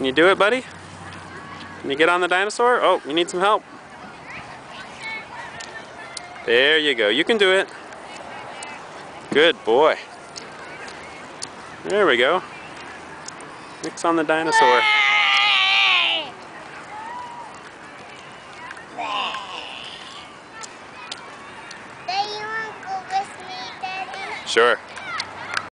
Can you do it, buddy? Can you get on the dinosaur? Oh, you need some help. There you go. You can do it. Good boy. There we go. Nick's on the dinosaur. Sure.